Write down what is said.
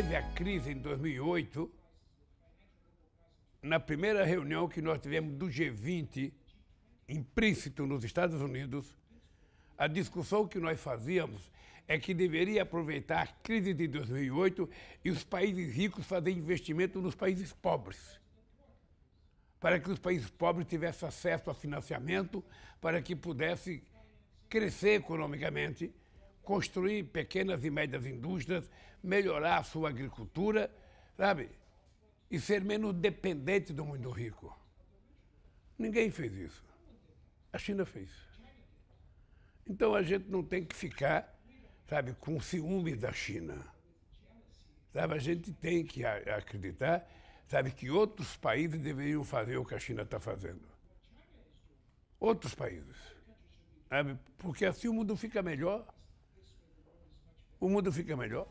teve a crise em 2008, na primeira reunião que nós tivemos do G20, implícito nos Estados Unidos, a discussão que nós fazíamos é que deveria aproveitar a crise de 2008 e os países ricos fazer investimento nos países pobres. Para que os países pobres tivessem acesso a financiamento, para que pudessem crescer economicamente, construir pequenas e médias indústrias, melhorar a sua agricultura, sabe? E ser menos dependente do mundo rico. Ninguém fez isso. A China fez. Então a gente não tem que ficar, sabe, com ciúmes da China. Sabe, a gente tem que acreditar, sabe, que outros países deveriam fazer o que a China está fazendo. Outros países. Sabe? Porque assim o mundo fica melhor. O mundo fica melhor.